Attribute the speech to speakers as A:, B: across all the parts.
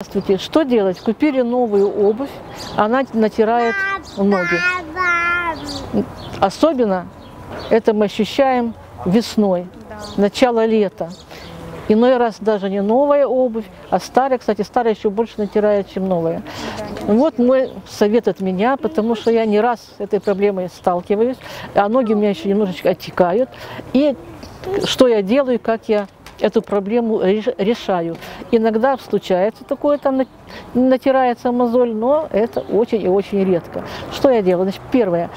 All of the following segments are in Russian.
A: Здравствуйте. Что делать? Купили новую обувь, она натирает ноги. Особенно это мы ощущаем весной, начало лета. Иной раз даже не новая обувь, а старая. Кстати, старая еще больше натирает, чем новая. Вот мой совет от меня, потому что я не раз с этой проблемой сталкиваюсь, а ноги у меня еще немножечко оттекают. И что я делаю, как я эту проблему решаю. Иногда случается такое, там натирается мозоль, но это очень и очень редко. Что я делаю? Значит, первое,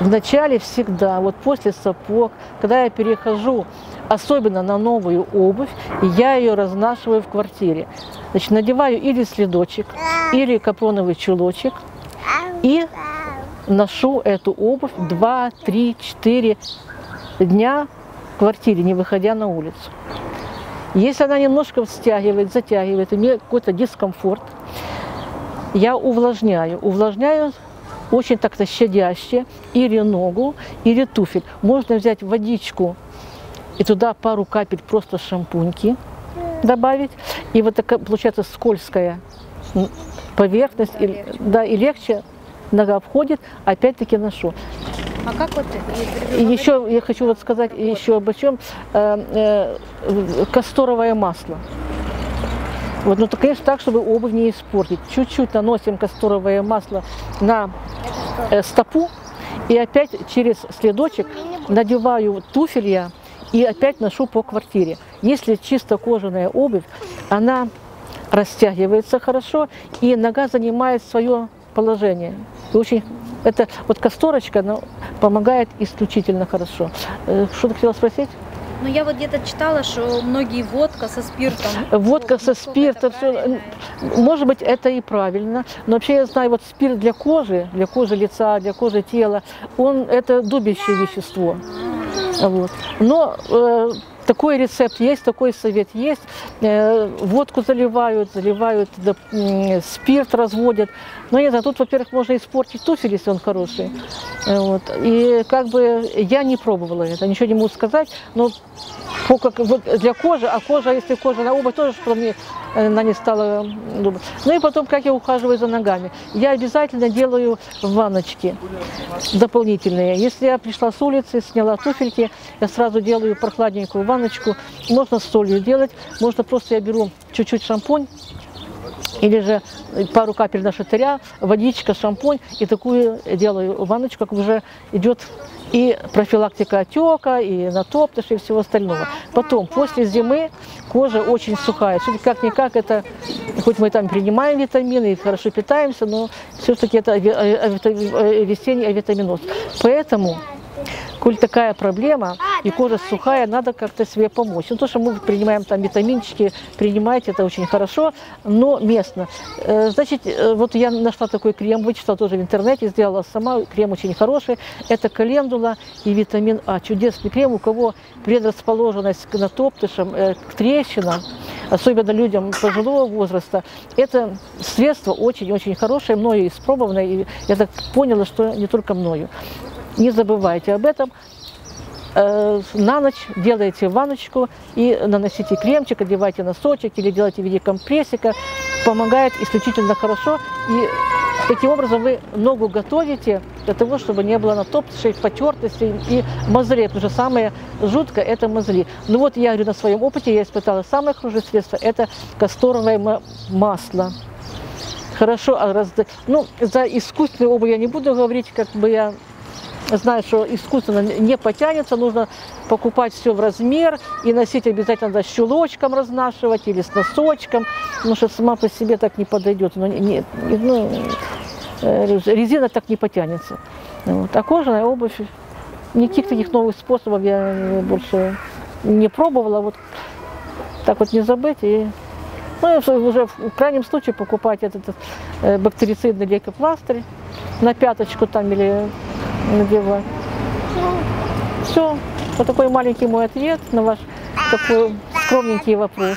A: в начале всегда, вот после сапог, когда я перехожу особенно на новую обувь, я ее разнашиваю в квартире. Значит, надеваю или следочек, или капроновый чулочек, и ношу эту обувь 2, 3, 4 дня квартире, не выходя на улицу. Если она немножко стягивает, затягивает, у нее какой-то дискомфорт, я увлажняю. Увлажняю очень так-то щадяще или ногу, или туфель. Можно взять водичку и туда пару капель просто шампуньки добавить. И вот такая получается скользкая поверхность, и, да, и легче нога входит, опять-таки ношу.
B: А как вот
A: еще я хочу вот сказать еще об чем э, э, касторовое масло. Вот, ну, то, конечно, так, чтобы обувь не испортить. Чуть-чуть наносим касторовое масло на э, стопу и опять через следочек надеваю туфель я и опять ношу по квартире. Если чисто кожаная обувь, она растягивается хорошо и нога занимает свое положение. И очень это вот касторочка она помогает исключительно хорошо. Э, что ты хотела спросить?
B: Ну, я вот где-то читала, что многие водка со спиртом.
A: Водка со спиртом, все, может быть, это и правильно. Но вообще я знаю, вот спирт для кожи, для кожи лица, для кожи тела, он это дубящее вещество. Вот. Но э, такой рецепт есть, такой совет есть. Э, водку заливают, заливают, да, спирт разводят. Но нет, а тут, во-первых, можно испортить туфель, если он хороший. Э, вот. И как бы я не пробовала это, ничего не могу сказать. Но по, как, вот для кожи, а кожа, если кожа на обувь тоже, что мне э, она не стала думать. Ну и потом, как я ухаживаю за ногами. Я обязательно делаю ванночки дополнительные. Если я пришла с улицы, сняла туфельки, я сразу делаю прохладненькую ванночку. Можно с солью делать, можно просто я беру чуть-чуть шампунь, или же пару капель на шатыря, водичка, шампунь, и такую делаю ванночку, как уже идет и профилактика отека, и натоптыш, и всего остального. Потом, после зимы, кожа очень сухая. Все-таки как-никак это, хоть мы там принимаем витамины и хорошо питаемся, но все-таки это весенний авитаминоз. Поэтому коль такая проблема, и кожа сухая, надо как-то себе помочь. Ну, то, что мы принимаем там витаминчики, принимайте, это очень хорошо, но местно. Э, значит, э, вот я нашла такой крем, вычитала тоже в интернете, сделала сама, крем очень хороший. Это календула и витамин А. Чудесный крем, у кого предрасположенность к натоптышам, э, к трещинам, особенно людям пожилого возраста. Это средство очень-очень хорошее, мною испробованное, и я так поняла, что не только мною. Не забывайте об этом. Э, на ночь делаете ванночку и наносите кремчик, одевайте носочек или делайте в виде компрессика. Помогает исключительно хорошо. И таким образом вы ногу готовите для того, чтобы не было натоптышей, потертостей и мозолей. Потому что самое жуткое – это мозоли. Ну вот я говорю, на своем опыте я испытала самое хорошее средство – это касторовое масло. Хорошо, а раз... ну, за искусственную обувь я не буду говорить, как бы я знаю, что искусственно не потянется, нужно покупать все в размер и носить обязательно да, с чулочком разнашивать или с носочком, потому что сама по себе так не подойдет. Но не, ну, э, резина так не потянется. Вот. А кожаная обувь, никаких таких новых способов я больше не пробовала. Вот так вот не забыть и ну, уже в крайнем случае покупать этот, этот э, бактерицидный лейкопластырь на пяточку там или надевать. Ну, все. Вот такой маленький мой ответ на ваш такой скромненький вопрос.